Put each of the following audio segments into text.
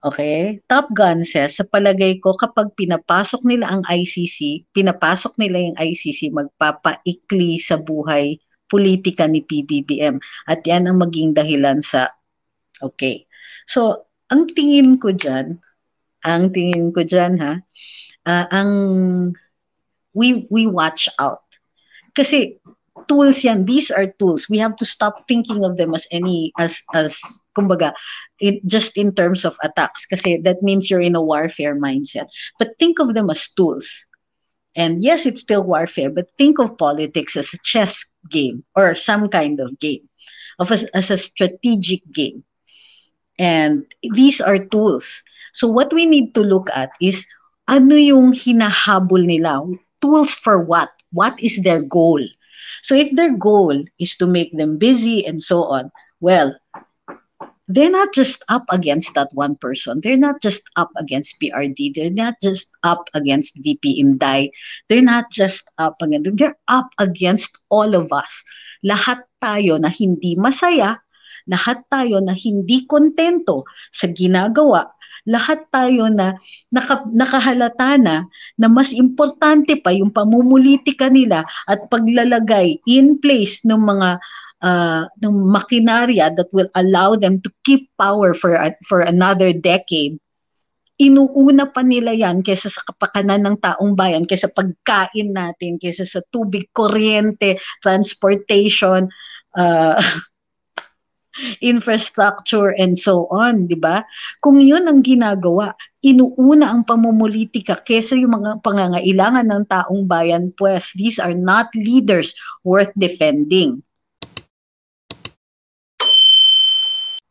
Okay? Top Gun says, sa palagay ko, kapag pinapasok nila ang ICC, pinapasok nila yung ICC, magpapaikli sa buhay politika ni PBBM. At yan ang maging dahilan sa, okay. So, ang tingin ko dyan, ang tingin ko dyan ha, uh, ang we we watch out. Kasi tools yan. These are tools. We have to stop thinking of them as any, as, as kumbaga, it, just in terms of attacks. Kasi that means you're in a warfare mindset. But think of them as tools. And yes, it's still warfare, but think of politics as a chess game or some kind of game, of a, as a strategic game. And these are tools. So what we need to look at is ano yung hinahabol nila? Tools for what? What is their goal? So if their goal is to make them busy and so on, well, they're not just up against that one person. They're not just up against PRD. They're not just up against VP Inday. They're not just up against, they're up against all of us. Lahat tayo na hindi masaya, lahat tayo na hindi kontento sa ginagawa lahat tayo na naka, nakahalata na na mas importante pa yung pamumulitika nila at paglalagay in place ng mga uh, ng makinarya that will allow them to keep power for for another decade. Inuuna pa nila yan kaysa sa kapakanan ng taong bayan, kaysa pagkain natin, kaysa sa tubig, kuryente, transportation, uh, infrastructure and so on, di ba? Kung yun ang ginagawa, inuuna ang pamumulitika kesa yung mga pangangailangan ng taong bayan, pues these are not leaders worth defending.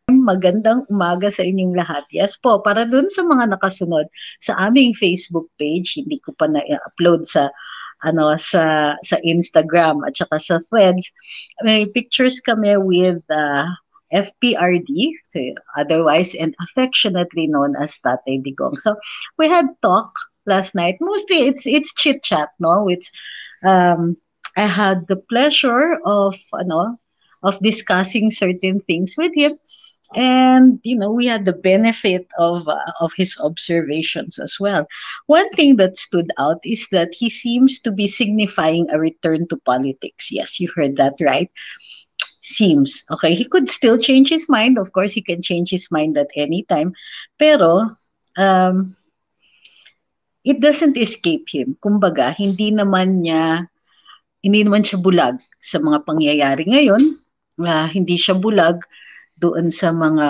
Magandang umaga sa inyong lahat. Yes po, para dun sa mga nakasunod sa aming Facebook page, hindi ko pa na-upload sa ano sa sa Instagram at saka sa Threads, may pictures kami with uh, FPRD, so otherwise and affectionately known as Tatay Digong. So we had talk last night. Mostly it's it's chit chat, no? Which um, I had the pleasure of ano of discussing certain things with him, and you know we had the benefit of uh, of his observations as well. One thing that stood out is that he seems to be signifying a return to politics. Yes, you heard that right seems. Okay, he could still change his mind. Of course, he can change his mind at any time. Pero, um, it doesn't escape him. Kumbaga, hindi naman niya, hindi naman siya bulag sa mga pangyayari ngayon. Uh, hindi siya bulag doon sa mga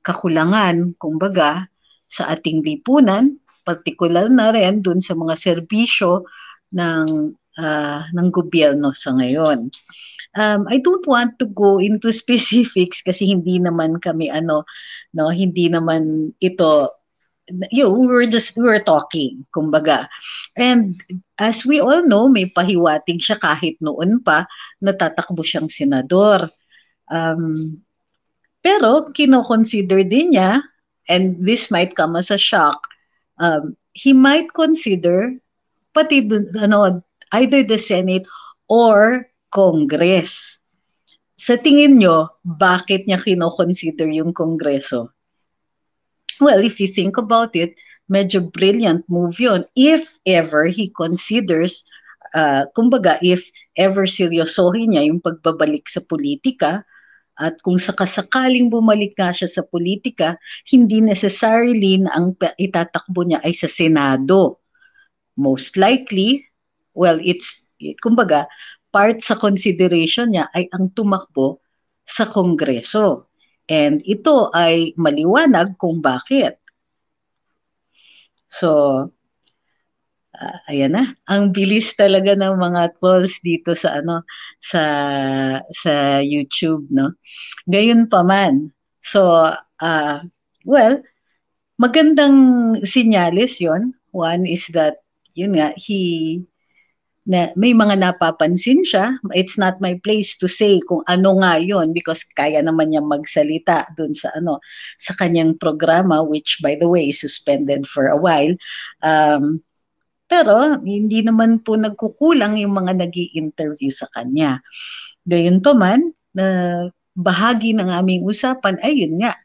kakulangan, kumbaga, sa ating lipunan, particular na rin doon sa mga serbisyo ng uh, ng gobyerno sa ngayon. Um, I don't want to go into specifics kasi hindi naman kami ano, no, hindi naman ito you we were just we were talking kumbaga. And as we all know may pahiwatig siya kahit noon pa natatakbo siyang senador. Um, pero kino-consider din niya and this might come as a shock um, he might consider pati ano either the Senate or Congress. Sa tingin nyo, bakit niya kino-consider yung Kongreso? Well, if you think about it, medyo brilliant move yun. If ever he considers, uh, kumbaga, if ever seryosohin niya yung pagbabalik sa politika, at kung sakasakaling bumalik nga siya sa politika, hindi necessarily na ang itatakbo niya ay sa Senado. Most likely, well, it's, kumbaga, part sa consideration niya ay ang tumakbo sa Kongreso. And ito ay maliwanag kung bakit. So, uh, ayan na, ang bilis talaga ng mga trolls dito sa ano sa sa YouTube, no. Gayon pa man. So, uh, well, magandang sinyalis 'yon. One is that yun nga he na may mga napapansin siya. It's not my place to say kung ano nga yon because kaya naman niya magsalita dun sa ano sa kanyang programa which by the way suspended for a while. Um, pero hindi naman po nagkukulang yung mga nag interview sa kanya. Gayun pa man, na bahagi ng aming usapan ay yun nga,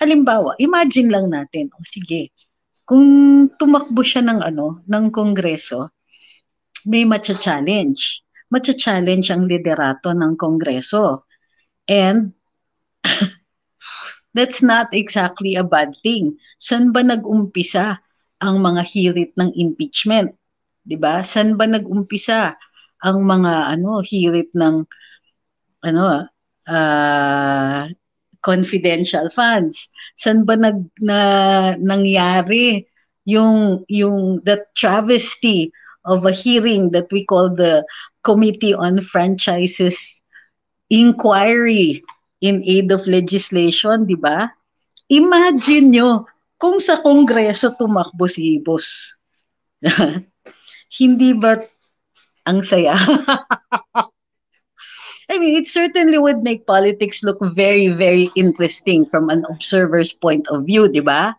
Halimbawa, imagine lang natin, o oh, sige, kung tumakbo siya ng ano, ng kongreso, may matcha-challenge. Matcha-challenge ang liderato ng kongreso. And that's not exactly a bad thing. San ba nag-umpisa ang mga hirit ng impeachment? 'Di ba? San ba nag-umpisa ang mga ano hirit ng ano uh, confidential funds? San ba nag na, nangyari yung yung the travesty of a hearing that we call the Committee on Franchises Inquiry in Aid of Legislation, di ba? Imagine nyo kung sa Kongreso tumakbo si Ibos. Hindi ba ang saya? I mean, it certainly would make politics look very, very interesting from an observer's point of view, di ba?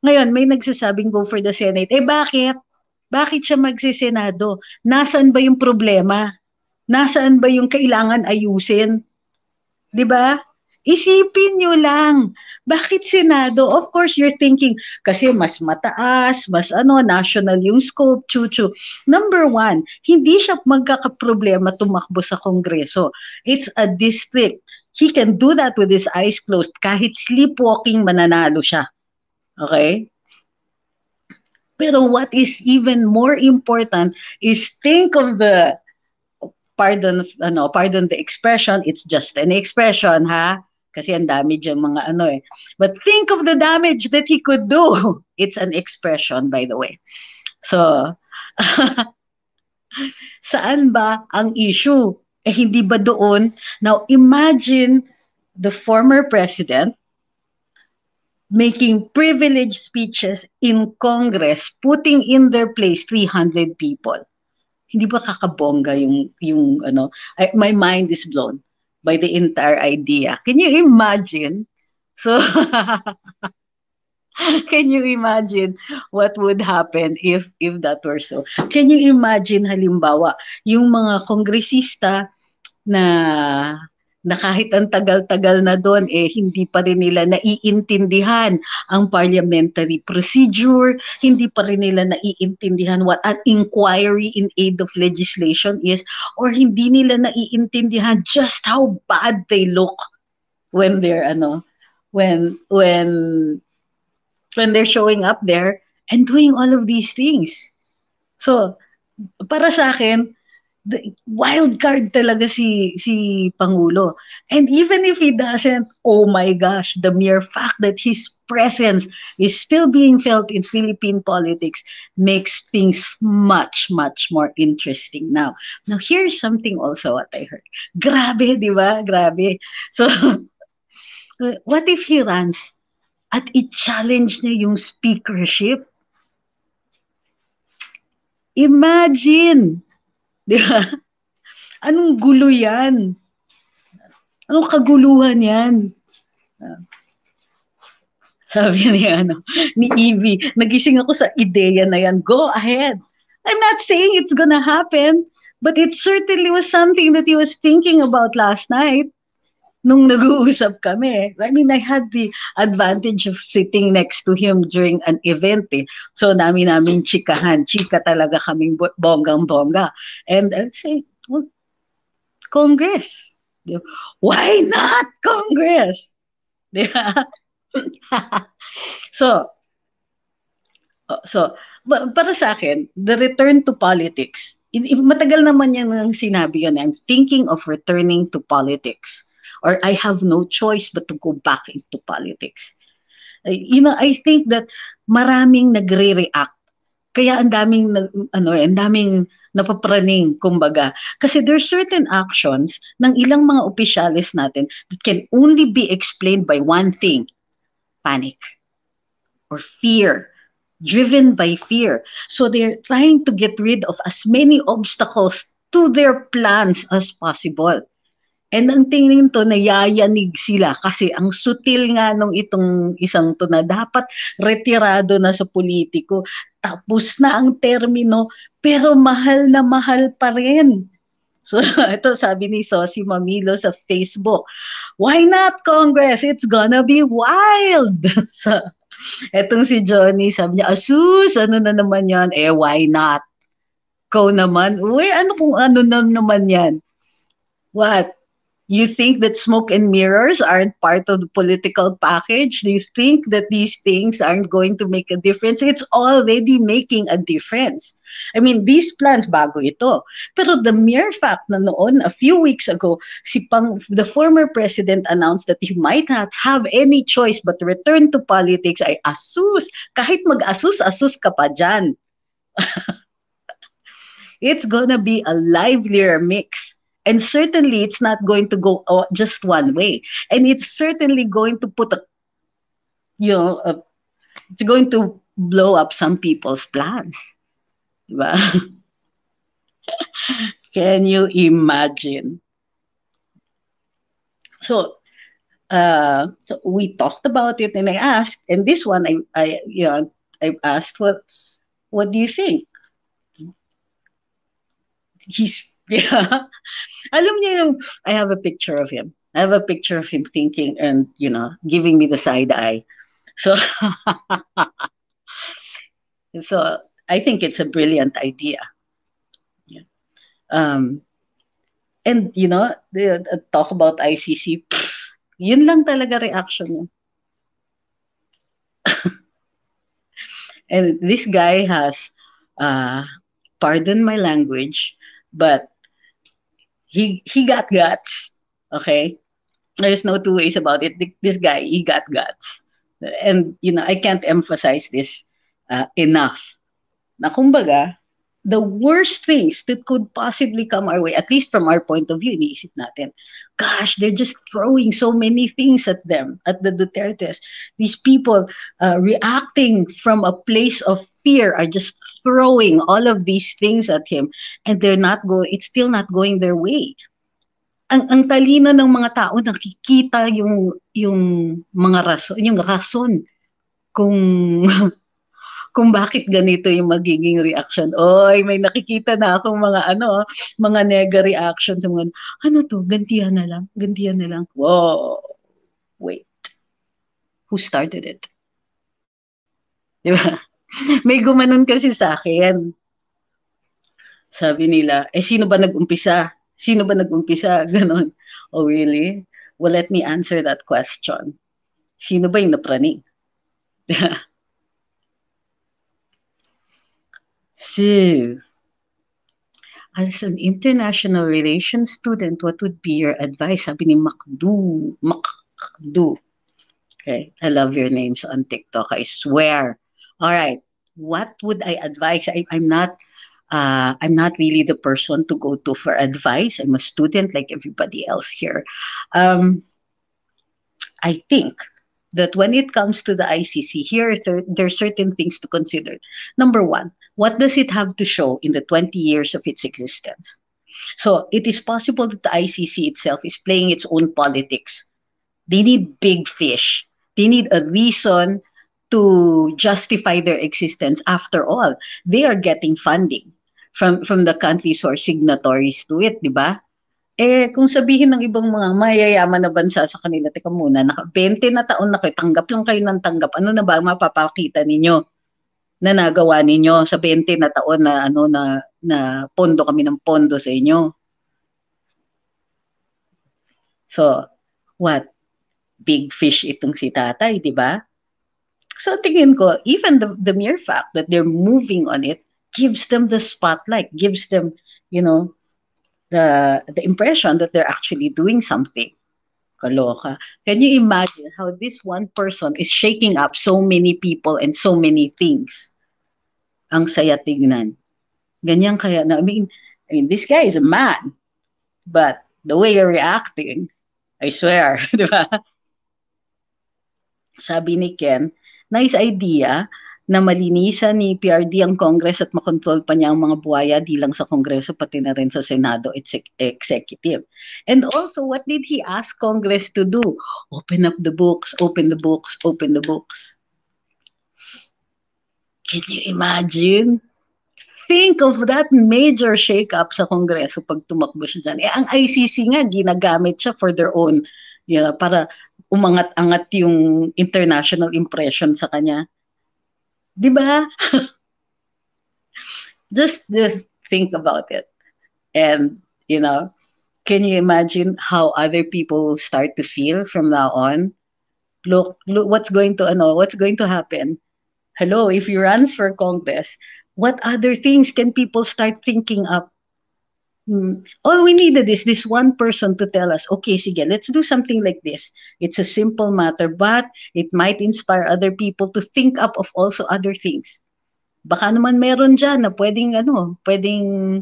Ngayon, may nagsasabing go for the Senate. Eh bakit? Bakit siya magsisenado? Nasaan ba yung problema? Nasaan ba yung kailangan ayusin? 'Di ba? Isipin nyo lang, bakit Senado? Of course, you're thinking, kasi mas mataas, mas ano, national yung scope, chuchu. Number one, hindi siya magkakaproblema tumakbo sa Kongreso. It's a district. He can do that with his eyes closed. Kahit sleepwalking, mananalo siya. Okay? Pero what is even more important is think of the pardon ano pardon the expression it's just an expression ha? Kasi ang dami dyan mga ano eh. But think of the damage that he could do. It's an expression by the way. So saan ba ang issue? Eh hindi ba doon? Now imagine the former president making privileged speeches in Congress, putting in their place 300 people. Hindi ba kakabongga yung yung ano I, my mind is blown by the entire idea. Can you imagine? So can you imagine what would happen if if that were so? Can you imagine halimbawa yung mga kongresista na na kahit ang tagal-tagal na doon, eh, hindi pa rin nila naiintindihan ang parliamentary procedure, hindi pa rin nila naiintindihan what an inquiry in aid of legislation is, or hindi nila naiintindihan just how bad they look when they're, ano, when, when, when they're showing up there and doing all of these things. So, para sa akin, the wild card talaga si si Pangulo. And even if he doesn't, oh my gosh, the mere fact that his presence is still being felt in Philippine politics makes things much, much more interesting now. Now, here's something also what I heard. Grabe, di ba? Grabe. So, what if he runs at i-challenge niya yung speakership? Imagine, Di ba? Anong gulo yan? Anong kaguluhan yan? Sabi ni ano, ni Evie, nagising ako sa ideya na yan. Go ahead. I'm not saying it's gonna happen, but it certainly was something that he was thinking about last night nung nag-uusap kami, I mean, I had the advantage of sitting next to him during an event eh. So, namin namin chikahan. Chika talaga kaming bonggang-bongga. And I'd say, well, Congress. Why not Congress? so, oh, so, para sa akin, the return to politics, matagal naman yan ang sinabi yun. I'm thinking of returning to politics or I have no choice but to go back into politics. You know, I think that maraming nagre-react. Kaya ang daming ano, ang daming napapraning kumbaga. Kasi there's certain actions ng ilang mga opisyalis natin that can only be explained by one thing, panic or fear driven by fear. So they're trying to get rid of as many obstacles to their plans as possible. And ang tingin to, nayayanig sila kasi ang sutil nga nung itong isang to na dapat retirado na sa politiko. Tapos na ang termino, pero mahal na mahal pa rin. So, ito sabi ni Sosi Mamilo sa Facebook, Why not Congress? It's gonna be wild! so, etong si Johnny, sabi niya, Asus, ano na naman yan? Eh, why not? Ko naman, uy, ano kung ano na naman yan? What? You think that smoke and mirrors aren't part of the political package? Do you think that these things aren't going to make a difference? It's already making a difference. I mean, these plans, bago ito. Pero the mere fact na noon, a few weeks ago, si Pang, the former president announced that he might not have any choice but return to politics ay asus. Kahit mag-asus-asus ka pa dyan. it's gonna be a livelier mix and certainly it's not going to go uh, just one way. And it's certainly going to put a you know a, it's going to blow up some people's plans. Can you imagine? So uh, so we talked about it and I asked and this one I I you know I asked what what do you think? He's yeah. Alam niya yung, I have a picture of him. I have a picture of him thinking and, you know, giving me the side eye. So, so I think it's a brilliant idea. Yeah. Um, and, you know, the, the talk about ICC, pff, yun lang talaga reaction niya. and this guy has, uh, pardon my language, but he he got guts. Okay, there's no two ways about it. This guy, he got guts, and you know I can't emphasize this uh, enough. Na kumbaga, the worst things that could possibly come our way, at least from our point of view, iniisip natin, gosh, they're just throwing so many things at them, at the Dutertes. These people uh, reacting from a place of fear are just throwing all of these things at him and they're not going, it's still not going their way. Ang, ang talino ng mga tao nakikita yung yung mga rason, yung rason kung kung bakit ganito yung magiging reaction. Oy, may nakikita na akong mga ano, mga nega reactions mga ano to, gantihan na lang, gantihan na lang. Whoa. Wait. Who started it? Di ba? May gumanon kasi sa akin. Sabi nila, eh sino ba nag-umpisa? Sino ba nag-umpisa? Ganon. Oh, really? Well, let me answer that question. Sino ba yung napraning? so, as an international relations student, what would be your advice? Sabi ni Makdu. Makdu. Okay, I love your names on TikTok. I swear. All right. What would I advise? I, I'm not uh, I'm not really the person to go to for advice. I'm a student like everybody else here. Um, I think that when it comes to the ICC, here there, there are certain things to consider. Number one, what does it have to show in the 20 years of its existence? So it is possible that the ICC itself is playing its own politics. They need big fish. They need a reason to justify their existence. After all, they are getting funding from from the countries who are signatories to it, di ba? Eh, kung sabihin ng ibang mga mayayaman na bansa sa kanila, teka muna, naka 20 na taon na kayo, tanggap lang kayo ng tanggap. Ano na ba mapapakita ninyo na nagawa ninyo sa 20 na taon na ano na na pondo kami ng pondo sa inyo? So, what? Big fish itong si tatay, di ba? So tingin ko, even the, the mere fact that they're moving on it gives them the spotlight, gives them, you know, the the impression that they're actually doing something. Kaloka. Can you imagine how this one person is shaking up so many people and so many things? Ang saya tignan. Ganyan kaya na, I mean, I mean, this guy is a man, but the way you're reacting, I swear, di ba? Sabi ni Ken, nice idea na malinisan ni PRD ang Congress at makontrol pa niya ang mga buhaya di lang sa Kongreso pati na rin sa Senado at Executive. And also, what did he ask Congress to do? Open up the books, open the books, open the books. Can you imagine? think of that major shake-up sa Kongreso pag tumakbo siya dyan. Eh, ang ICC nga, ginagamit siya for their own, you know, para umangat-angat yung international impression sa kanya. Di ba? just, just think about it. And, you know, can you imagine how other people will start to feel from now on? Look, look what's going to, ano, what's going to happen? Hello, if he runs for Congress, what other things can people start thinking up? Hmm. All we needed is this one person to tell us, okay, sige, let's do something like this. It's a simple matter, but it might inspire other people to think up of also other things. Baka naman meron dyan na pwedeng, ano, pwedeng,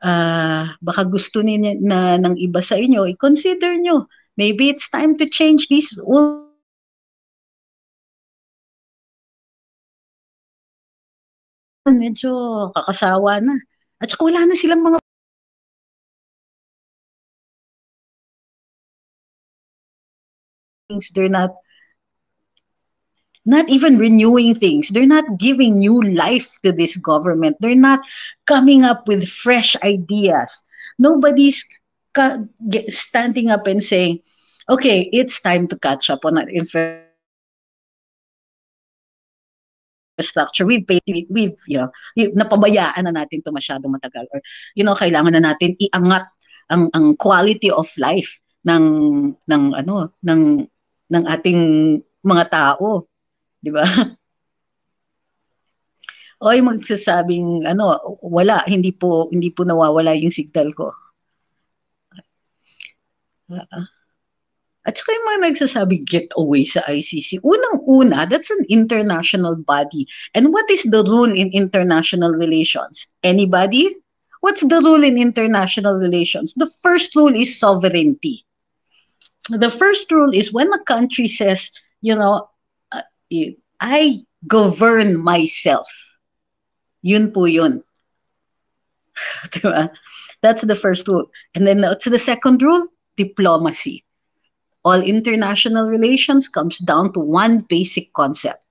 uh, baka gusto niya na ng iba sa inyo, i-consider nyo. Maybe it's time to change these medyo kakasawa na. At saka wala na silang mga things they're not not even renewing things. They're not giving new life to this government. They're not coming up with fresh ideas. Nobody's standing up and saying okay it's time to catch up on our infrastructure. We've paid, we've, you know, napabayaan na natin to masyado matagal. Or, you know, kailangan na natin iangat ang, ang quality of life ng, ng, ano, ng, ng ating mga tao. Di ba? o yung magsasabing ano wala hindi po hindi po nawawala yung signal ko uh, At saka yung mga nagsasabi get away sa ICC. Unang-una, that's an international body. And what is the rule in international relations? Anybody? What's the rule in international relations? The first rule is sovereignty. The first rule is when a country says, you know, uh, I govern myself. Yun po yun. That's the first rule. And then what's the second rule? Diplomacy all international relations comes down to one basic concept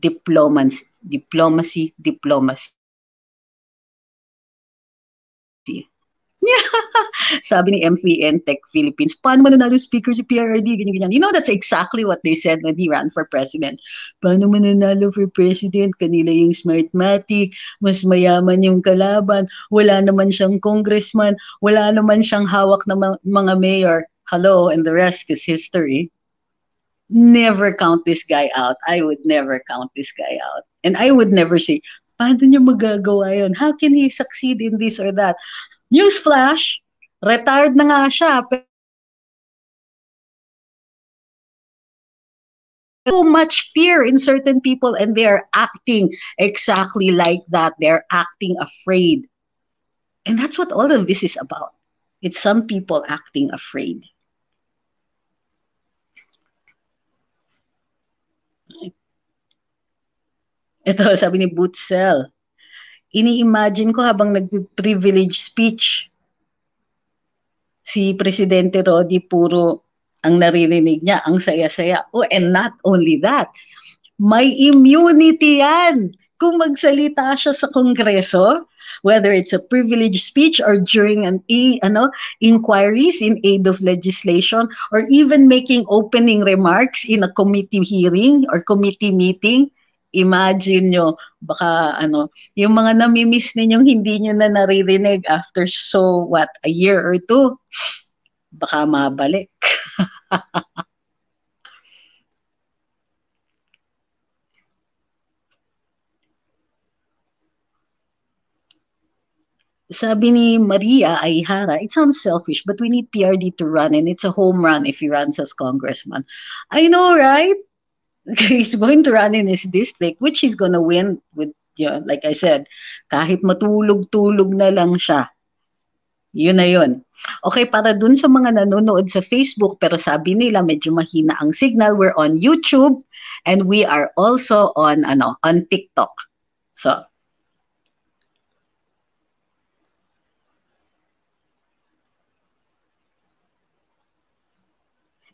diplomacy, diplomacy, diplomacy. Sabi ni M3N Tech Philippines, paano mananalo speaker si PRRD? Ganyan, ganyan. You know, that's exactly what they said when he ran for president. Paano mananalo for president? Kanila yung smartmatic, mas mayaman yung kalaban, wala naman siyang congressman, wala naman siyang hawak na mga mayor hello, and the rest is history. Never count this guy out. I would never count this guy out. And I would never say, paano niya magagawa yun? How can he succeed in this or that? Newsflash, retired na nga siya. So much fear in certain people and they are acting exactly like that. They're acting afraid. And that's what all of this is about. It's some people acting afraid. Ito, sabi ni Bootsell, ini-imagine ko habang nag-privilege speech, si Presidente Rodi puro ang naririnig niya, ang saya-saya. Oh, and not only that, may immunity yan kung magsalita siya sa Kongreso, whether it's a privileged speech or during an e, ano, inquiries in aid of legislation or even making opening remarks in a committee hearing or committee meeting, imagine nyo, baka ano, yung mga namimiss ninyong hindi nyo na naririnig after so what, a year or two, baka mabalik. Sabi ni Maria Aihara, it sounds selfish, but we need PRD to run and it's a home run if he runs as congressman. I know, right? He's going to run in his district, which he's gonna win with, you know, like I said, kahit matulog-tulog na lang siya. Yun na yun. Okay, para dun sa mga nanonood sa Facebook, pero sabi nila medyo mahina ang signal, we're on YouTube and we are also on, ano, on TikTok. So,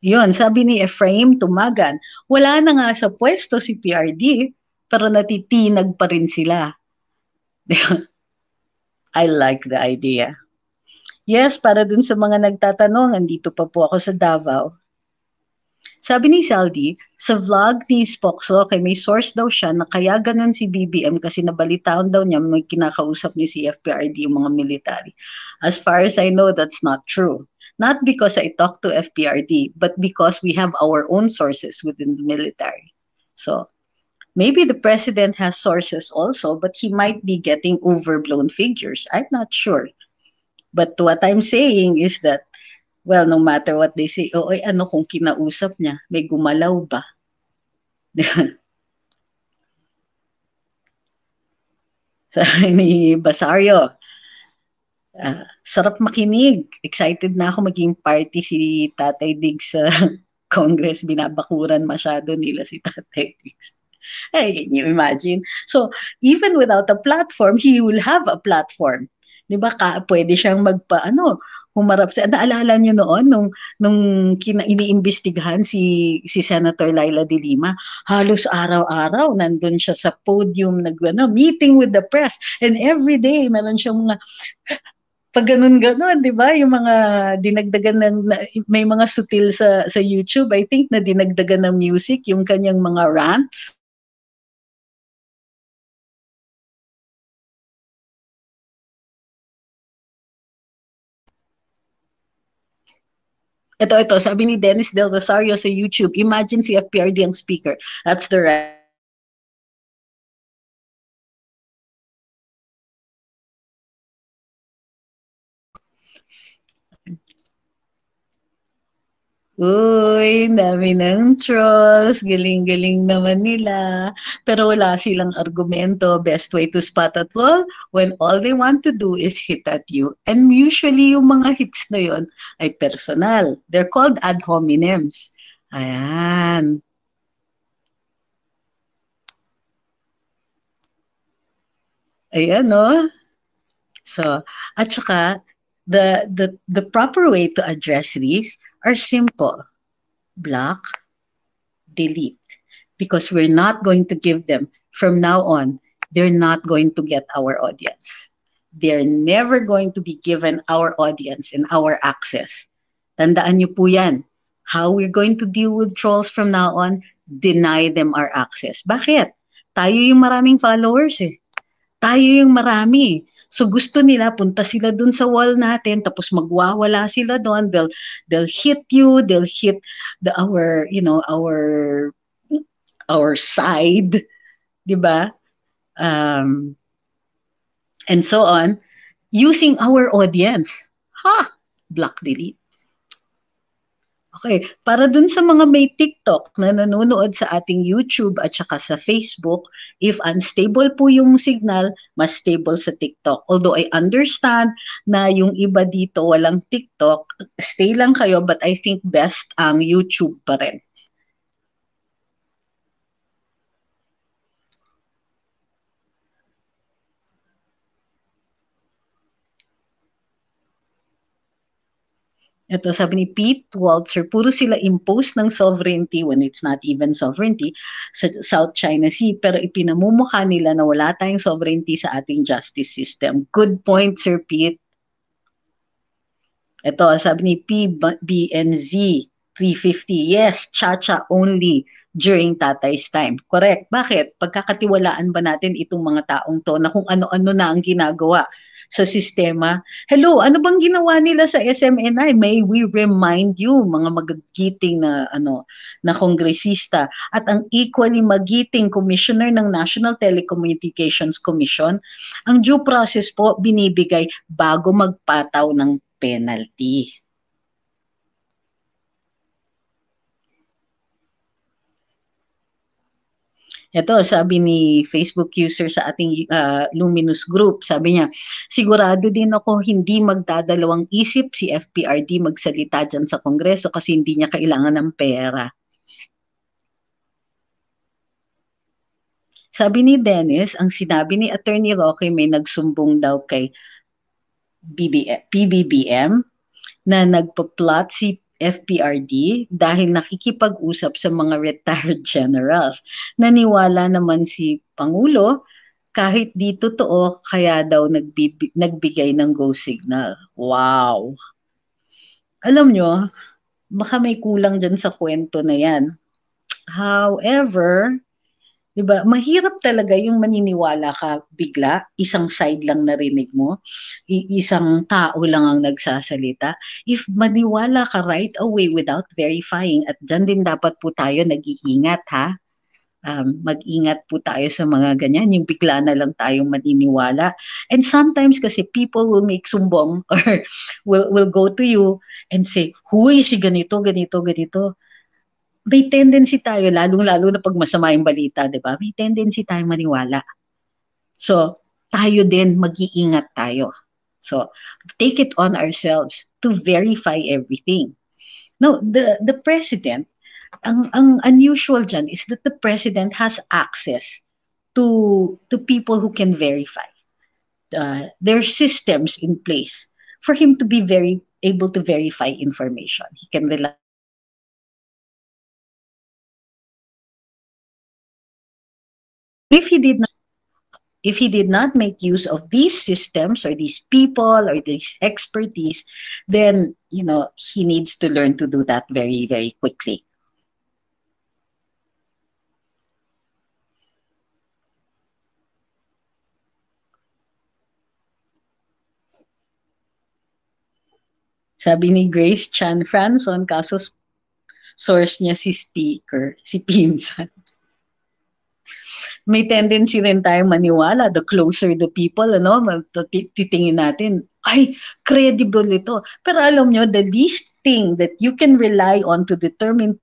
Yun, sabi ni Ephraim Tumagan, wala na nga sa pwesto si PRD, pero natitinag pa rin sila. I like the idea. Yes, para dun sa mga nagtatanong, andito pa po ako sa Davao. Sabi ni Saldi, sa vlog ni Spokso, kay may source daw siya na kaya ganun si BBM kasi nabalitaan daw niya may kinakausap ni CFPRD yung mga military. As far as I know, that's not true. Not because I talk to FPRD, but because we have our own sources within the military. So, maybe the president has sources also, but he might be getting overblown figures. I'm not sure. But what I'm saying is that well, no matter what they say, o ay ano kung kinausap niya, may gumalaw ba? Sabi ni Basario, uh, sarap makinig. Excited na ako maging party si Tatay Diggs sa Congress. Binabakuran masyado nila si Tatay Diggs. Hey, can you imagine? So, even without a platform, he will have a platform. 'Di ba? Ka, pwede siyang magpa ano, humarap sa naalala niyo noon nung nung kina, iniimbestigahan si si Senator Laila de Lima halos araw-araw nandun siya sa podium nag ano, meeting with the press and every day meron siyang mga pag ganun-ganun, 'di ba? Yung mga dinagdagan ng may mga sutil sa sa YouTube, I think na dinagdagan ng music yung kanyang mga rants Ito, ito, sabi ni Dennis Del Rosario sa YouTube, imagine si FPRD ang speaker. That's the right Uy, dami ng trolls. Galing-galing naman nila. Pero wala silang argumento. Best way to spot a troll when all they want to do is hit at you. And usually, yung mga hits na yon ay personal. They're called ad hominems. Ayan. Ayan, no? So, at saka, the, the, the proper way to address these are simple. Block, delete. Because we're not going to give them, from now on, they're not going to get our audience. They're never going to be given our audience and our access. Tandaan niyo po yan. How we're going to deal with trolls from now on, deny them our access. Bakit? Tayo yung maraming followers eh. Tayo yung marami. So gusto nila punta sila dun sa wall natin tapos magwawala sila doon. They'll they'll hit you, they'll hit the our, you know, our our side, 'di ba? Um and so on using our audience. Ha, block delete. Okay, para dun sa mga may TikTok na nanonood sa ating YouTube at saka sa Facebook, if unstable po yung signal, mas stable sa TikTok. Although I understand na yung iba dito walang TikTok, stay lang kayo but I think best ang YouTube pa rin. Ito sabi ni Pete Waltzer, puro sila impose ng sovereignty when it's not even sovereignty sa South China Sea pero ipinamumukha nila na wala tayong sovereignty sa ating justice system. Good point, Sir Pete. Ito, sabi ni PBNZ 350, yes, cha-cha only during tatay's time. Correct. Bakit? Pagkakatiwalaan ba natin itong mga taong to na kung ano-ano na ang ginagawa sa sistema. Hello, ano bang ginawa nila sa SMNI? May we remind you, mga magagiting na ano na kongresista at ang equally magiting commissioner ng National Telecommunications Commission, ang due process po binibigay bago magpataw ng penalty. Ito, sabi ni Facebook user sa ating uh, Luminous group, sabi niya, sigurado din ako hindi magdadalawang isip si FPRD magsalita dyan sa Kongreso kasi hindi niya kailangan ng pera. Sabi ni Dennis, ang sinabi ni Attorney Roque may nagsumbong daw kay BBM, PBBM na nagpa-plot si FPRD dahil nakikipag-usap sa mga retired generals. Naniwala naman si Pangulo kahit di totoo, kaya daw nagbib- nagbigay ng go signal. Wow! Alam nyo, baka may kulang dyan sa kwento na yan. However, 'di ba? Mahirap talaga yung maniniwala ka bigla, isang side lang narinig mo, isang tao lang ang nagsasalita. If maniwala ka right away without verifying at diyan din dapat po tayo nag-iingat ha. Um, mag-ingat po tayo sa mga ganyan, yung bigla na lang tayong maniniwala. And sometimes kasi people will make sumbong or will, will go to you and say, huy, si ganito, ganito, ganito may tendency tayo, lalong-lalo na pag masama yung balita, di ba? May tendency tayong maniwala. So, tayo din, mag-iingat tayo. So, take it on ourselves to verify everything. No, the, the president, ang, ang unusual dyan is that the president has access to, to people who can verify. Uh, there systems in place for him to be very able to verify information. He can rely if he did not if he did not make use of these systems or these people or this expertise then you know he needs to learn to do that very very quickly. Sabi ni Grace Chan Franson, kaso source niya si speaker, si Pinsan may tendency rin tayo maniwala the closer the people, ano, titingin natin, ay, credible ito. Pero alam nyo, the least thing that you can rely on to determine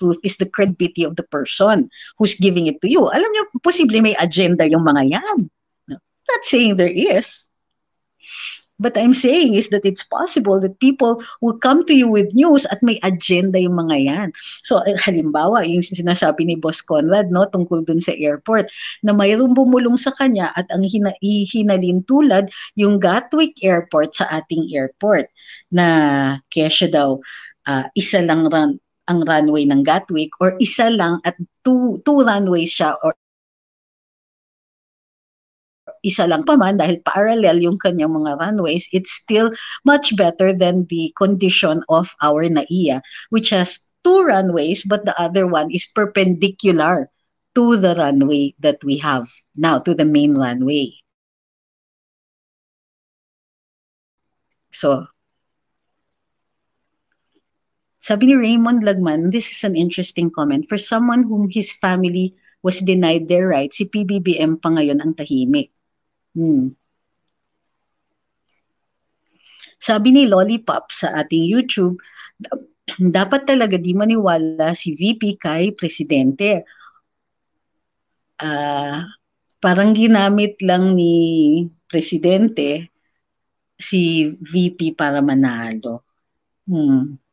truth is the credibility of the person who's giving it to you. Alam nyo, posible may agenda yung mga yan. Not saying there is. But I'm saying is that it's possible that people will come to you with news at may agenda yung mga yan. So eh, halimbawa, yung sinasabi ni Boss Conrad no, tungkol dun sa airport, na mayroong bumulong sa kanya at ang hina, tulad yung Gatwick Airport sa ating airport na kesya daw uh, isa lang run, ang runway ng Gatwick or isa lang at two, two runways siya or isa lang pa man dahil parallel yung kanyang mga runways, it's still much better than the condition of our NAIA, which has two runways, but the other one is perpendicular to the runway that we have now, to the main runway. So, sabi ni Raymond Lagman, this is an interesting comment. For someone whom his family was denied their rights, si PBBM pa ngayon ang tahimik. Hmm. Sabi ni Lollipop sa ating YouTube, dapat talaga di maniwala si VP kay presidente. Uh, parang ginamit lang ni presidente si VP para manalo. Hmm.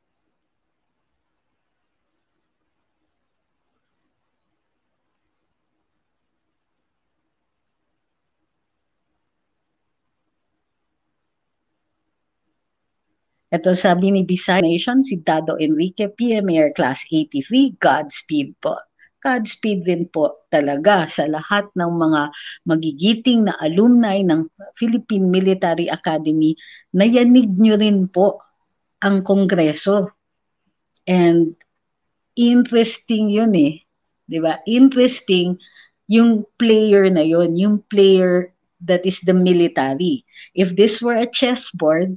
Ito sabi ni Bisaya Nation, si Dado Enrique, PMR Class 83, Godspeed po. Godspeed din po talaga sa lahat ng mga magigiting na alumni ng Philippine Military Academy na yanig nyo rin po ang Kongreso. And interesting yun eh. Ba? Interesting yung player na yun, yung player that is the military. If this were a chessboard,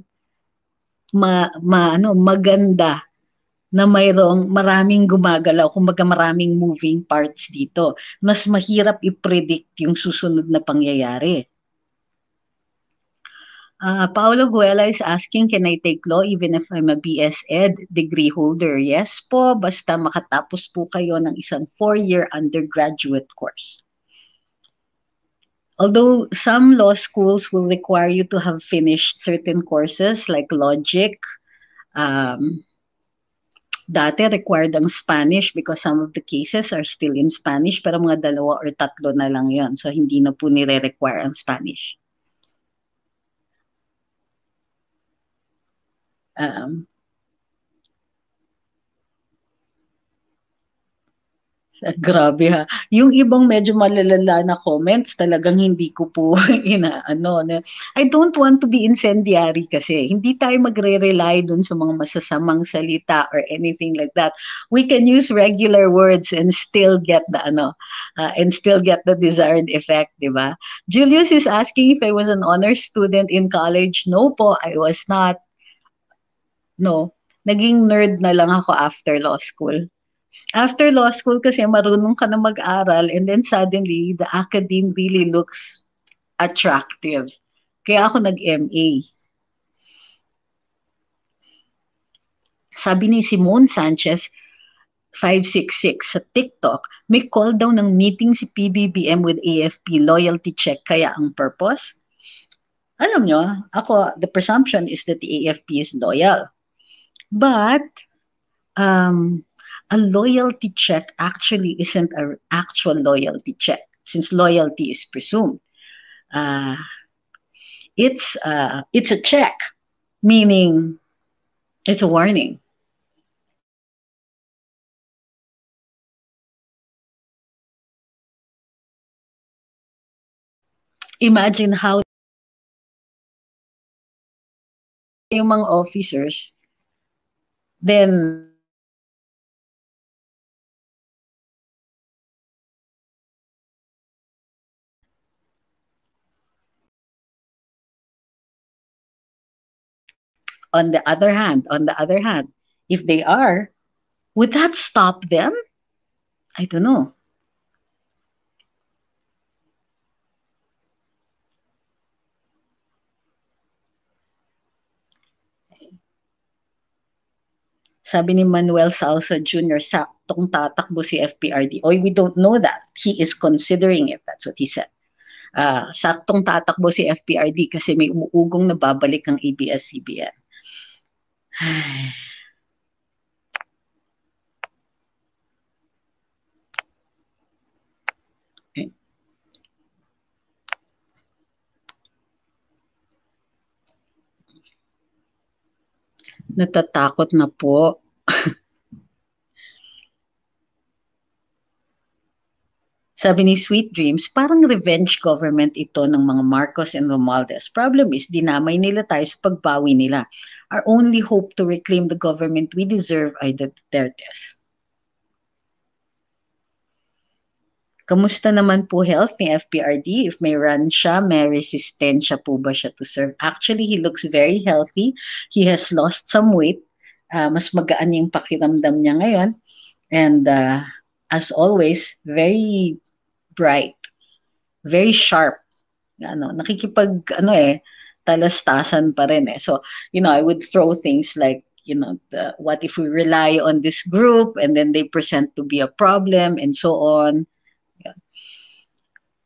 ma, ma ano, maganda na mayroong maraming gumagalaw, kumbaga maraming moving parts dito. Mas mahirap i-predict yung susunod na pangyayari. Uh, Paolo Guela is asking, can I take law even if I'm a BS Ed degree holder? Yes po, basta makatapos po kayo ng isang four-year undergraduate course. Although some law schools will require you to have finished certain courses like logic, um, dati required ang Spanish because some of the cases are still in Spanish pero mga dalawa or tatlo na lang yon So hindi na po nire-require ang Spanish. Um, Grabe ha. Yung ibang medyo malalala na comments, talagang hindi ko po inaano. I don't want to be incendiary kasi. Hindi tayo magre-rely dun sa mga masasamang salita or anything like that. We can use regular words and still get the ano, uh, and still get the desired effect, di ba? Julius is asking if I was an honor student in college. No po, I was not. No. Naging nerd na lang ako after law school after law school kasi marunong ka na mag-aral and then suddenly the academe really looks attractive. Kaya ako nag-MA. Sabi ni Simone Sanchez, 566 sa TikTok, may call daw ng meeting si PBBM with AFP, loyalty check, kaya ang purpose? Alam nyo, ako, the presumption is that the AFP is loyal. But, um, a loyalty check actually isn't an actual loyalty check since loyalty is presumed. Uh, it's uh, it's a check, meaning it's a warning. Imagine how yung mga officers then on the other hand, on the other hand, if they are, would that stop them? I don't know. Sabi ni Manuel Salsa Jr., saktong tatakbo si FPRD. Oy, we don't know that. He is considering it. That's what he said. Uh, saktong tatakbo si FPRD kasi may umuugong na babalik ang ABS-CBN. Natatakot na po. Sabi ni Sweet Dreams, parang revenge government ito ng mga Marcos and Romualdez. Problem is, dinamay nila tayo sa pagbawi nila. Our only hope to reclaim the government we deserve ay the Dutertes. Kamusta naman po health ni FPRD? If may run siya, may resistensya po ba siya to serve? Actually, he looks very healthy. He has lost some weight. Uh, mas magaan yung pakiramdam niya ngayon. And uh, as always, very bright, very sharp. Ano, nakikipag ano eh talastasan pa rin eh. So, you know, I would throw things like you know, the, what if we rely on this group and then they present to be a problem and so on. Yeah.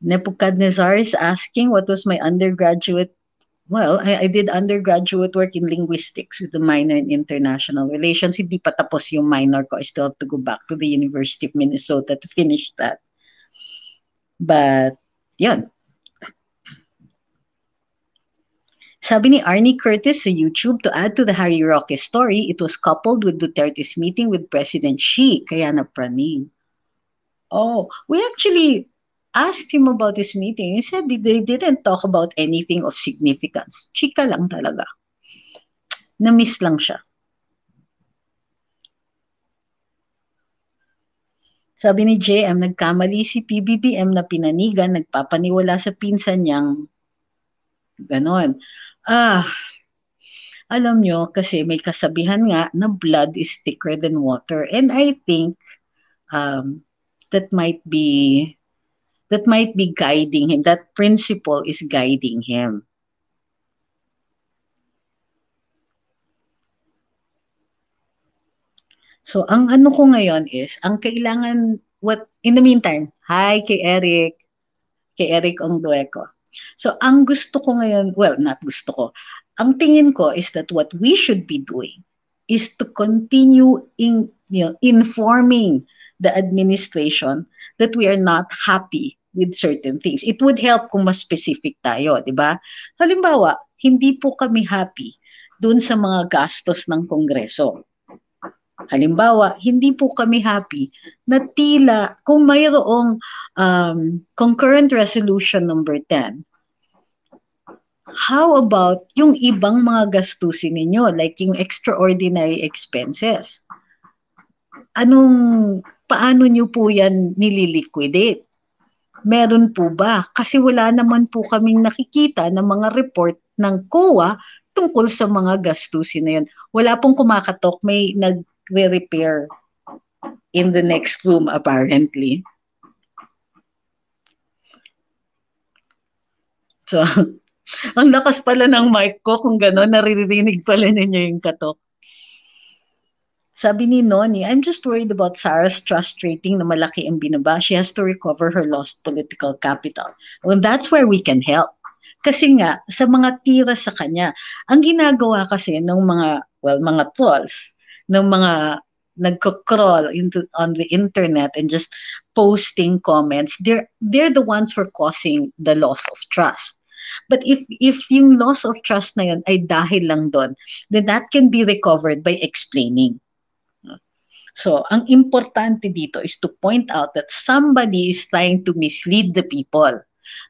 Nebuchadnezzar is asking what was my undergraduate Well, I, I did undergraduate work in linguistics with a minor in international relations. Hindi pa tapos yung minor ko. I still have to go back to the University of Minnesota to finish that. But, yun. Sabi ni Arnie Curtis sa YouTube, to add to the Harry Roque story, it was coupled with Duterte's meeting with President Xi, kaya napraning. Oh, we actually asked him about his meeting, he said they didn't talk about anything of significance. Chika lang talaga. Na-miss lang siya. Sabi ni JM, nagkamali si PBBM na pinanigan, nagpapaniwala sa pinsan niyang ganon. Ah, alam nyo, kasi may kasabihan nga na blood is thicker than water. And I think um, that might be that might be guiding him. That principle is guiding him. So, ang ano ko ngayon is, ang kailangan, what, in the meantime, hi kay Eric, kay Eric Ongdueco. So, ang gusto ko ngayon, well, not gusto ko, ang tingin ko is that what we should be doing is to continue in, you know, informing the administration that we are not happy with certain things. It would help kung mas specific tayo, di ba? Halimbawa, hindi po kami happy doon sa mga gastos ng Kongreso. Halimbawa, hindi po kami happy na tila kung mayroong um, concurrent resolution number 10, how about yung ibang mga gastusin ninyo, like yung extraordinary expenses? Anong, paano nyo po yan nililiquidate? Meron po ba? Kasi wala naman po kaming nakikita ng mga report ng COA tungkol sa mga gastusin na yun. Wala pong kumakatok, may nag nagre-repair in the next room apparently. So, ang lakas pala ng mic ko kung gano'n, naririnig pala ninyo yung katok. Sabi ni Noni, I'm just worried about Sarah's trust rating na malaki ang binaba. She has to recover her lost political capital. Well, that's where we can help. Kasi nga, sa mga tira sa kanya, ang ginagawa kasi ng mga, well, mga trolls, ng mga nagko-crawl into on the internet and just posting comments they're they're the ones who are causing the loss of trust but if if yung loss of trust na yun ay dahil lang doon then that can be recovered by explaining so ang importante dito is to point out that somebody is trying to mislead the people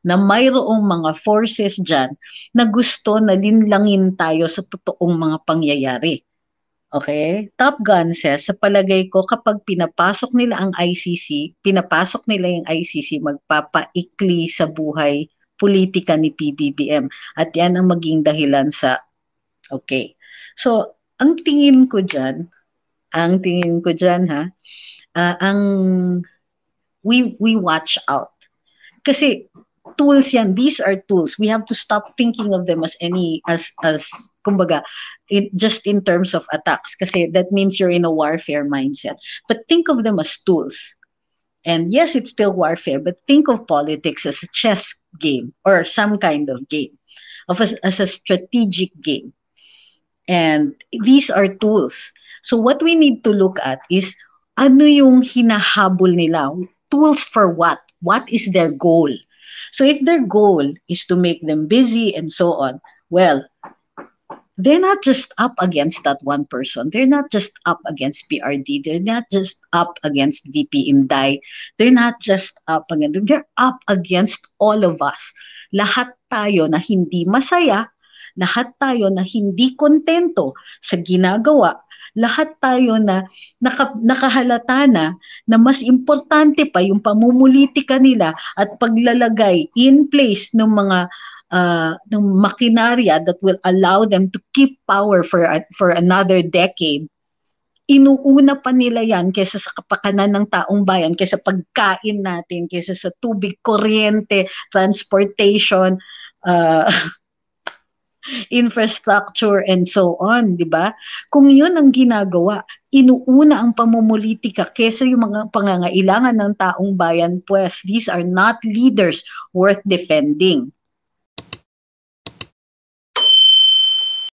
na mayroong mga forces dyan na gusto na dinlangin tayo sa totoong mga pangyayari. Okay? Top Gun says, sa palagay ko, kapag pinapasok nila ang ICC, pinapasok nila yung ICC, magpapaikli sa buhay politika ni PBBM. At yan ang maging dahilan sa, okay. So, ang tingin ko dyan, ang tingin ko dyan ha, uh, ang we we watch out. Kasi tools yan. These are tools. We have to stop thinking of them as any, as, as kumbaga, it, just in terms of attacks. Kasi that means you're in a warfare mindset. But think of them as tools. And yes, it's still warfare, but think of politics as a chess game or some kind of game, of a, as a strategic game. And these are tools. So what we need to look at is ano yung hinahabol nila? Tools for what? What is their goal? So if their goal is to make them busy and so on, well, they're not just up against that one person. They're not just up against PRD. They're not just up against VP Inday. They're not just up against, they're up against all of us. Lahat tayo na hindi masaya, lahat tayo na hindi kontento sa ginagawa. Lahat tayo na naka, nakahalata na na mas importante pa yung pamumulitika nila at paglalagay in place ng mga uh, ng makinarya that will allow them to keep power for for another decade. Inuuna pa nila yan kaysa sa kapakanan ng taong bayan, kaysa pagkain natin, kaysa sa tubig, kuryente, transportation, uh, infrastructure and so on, di ba? Kung yun ang ginagawa, inuuna ang pamumulitika kesa yung mga pangangailangan ng taong bayan, pues these are not leaders worth defending.